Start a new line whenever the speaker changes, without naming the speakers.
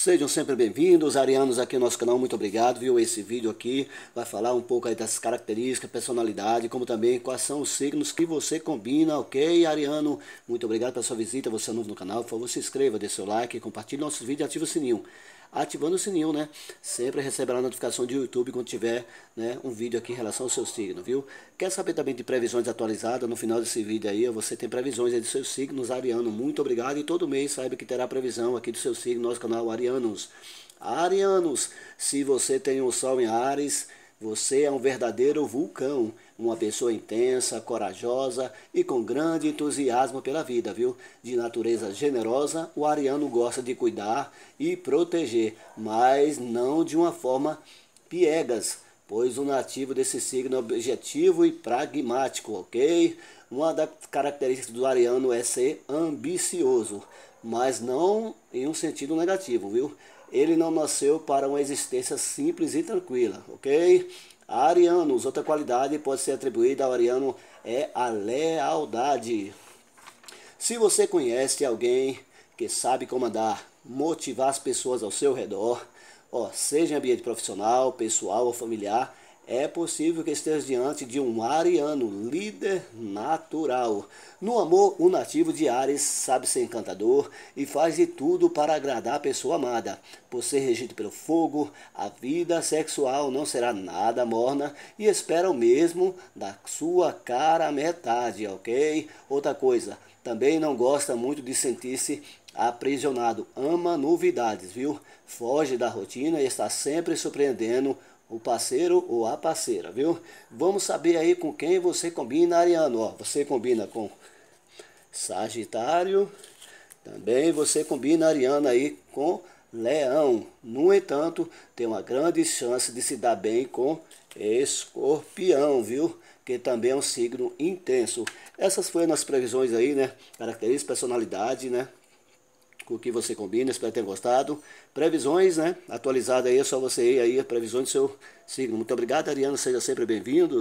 Sejam sempre bem-vindos, arianos aqui no nosso canal, muito obrigado, viu? Esse vídeo aqui vai falar um pouco aí das características, personalidade, como também quais são os signos que você combina, ok, ariano? Muito obrigado pela sua visita, você é novo no canal, por favor se inscreva, dê seu like, compartilhe nossos vídeos e ative o sininho ativando o sininho, né? Sempre receberá notificação de YouTube quando tiver né, um vídeo aqui em relação ao seu signo, viu? Quer saber também de previsões atualizadas? No final desse vídeo aí, você tem previsões aí dos seus signos ariano. Muito obrigado e todo mês saiba que terá previsão aqui do seu signo no nosso canal Arianos. Arianos, se você tem um sol em Ares, você é um verdadeiro vulcão, uma pessoa intensa, corajosa e com grande entusiasmo pela vida, viu? De natureza generosa, o ariano gosta de cuidar e proteger, mas não de uma forma piegas, pois o nativo desse signo é objetivo e pragmático, ok? Uma das características do ariano é ser ambicioso, mas não em um sentido negativo, viu? Ele não nasceu para uma existência simples e tranquila, ok? Arianos, outra qualidade pode ser atribuída ao ariano é a lealdade. Se você conhece alguém que sabe comandar, motivar as pessoas ao seu redor, ó, seja em ambiente profissional, pessoal ou familiar, é possível que esteja diante de um ariano, líder natural. No amor, o nativo de Ares sabe ser encantador e faz de tudo para agradar a pessoa amada. Por ser regido pelo fogo, a vida sexual não será nada morna e espera o mesmo da sua cara metade, ok? Outra coisa, também não gosta muito de sentir-se aprisionado, ama novidades, viu? Foge da rotina e está sempre surpreendendo o parceiro ou a parceira, viu? Vamos saber aí com quem você combina, Ariano. Ó, você combina com Sagitário, também você combina, Ariano, aí com Leão. No entanto, tem uma grande chance de se dar bem com Escorpião, viu? Que também é um signo intenso. Essas foram as previsões aí, né? Características, personalidade, né? O que você combina, espero ter gostado. Previsões, né? Atualizada aí, é só você ir aí, previsões do seu signo. Muito obrigado, Ariano, seja sempre bem-vindo.